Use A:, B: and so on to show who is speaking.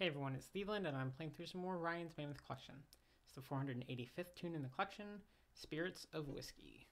A: Hey everyone, it's Leland, and I'm playing through some more Ryan's Mammoth Collection. It's the 485th tune in the collection, Spirits of Whiskey.